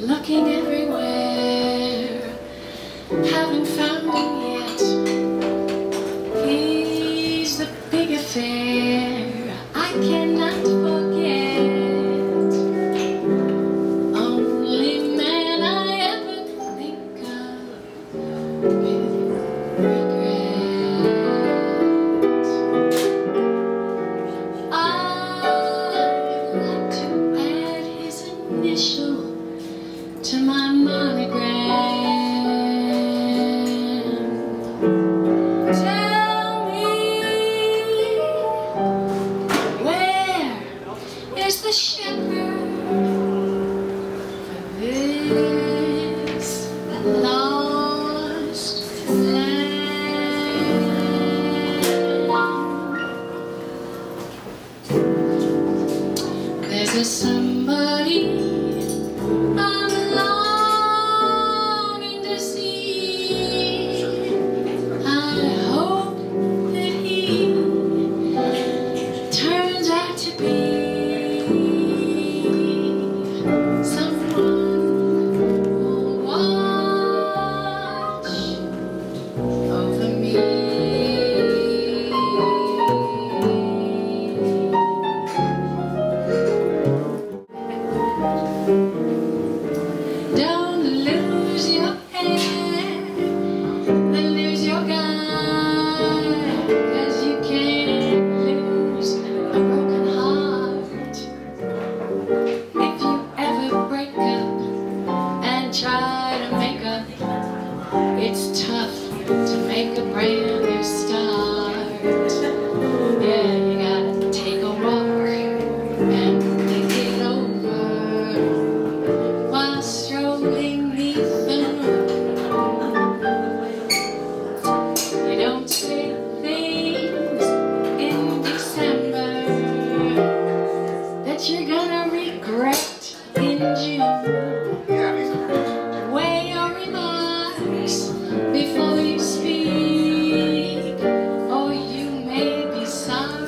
looking everywhere, haven't found him yet. He's the big affair I cannot forget. Only man I ever think of. to my monogram. Tell me, where is the shepherd for this lost lamb? There's a somebody. I'm before you speak. Oh, you may be silent.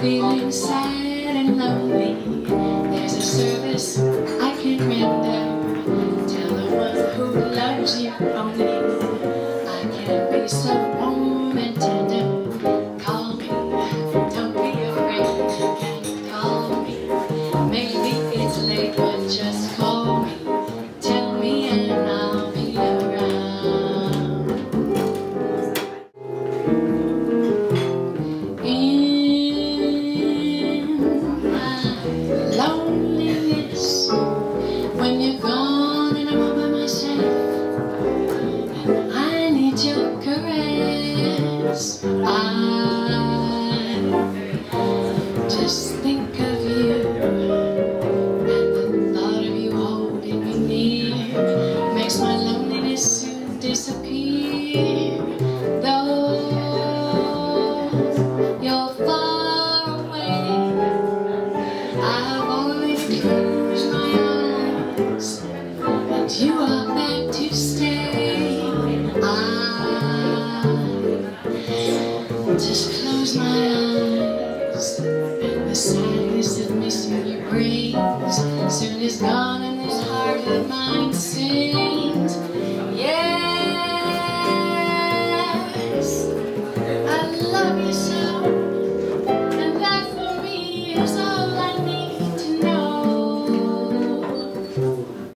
feeling sad and lonely, there's a service Just close my eyes. And the sadness of missing you brings Soon as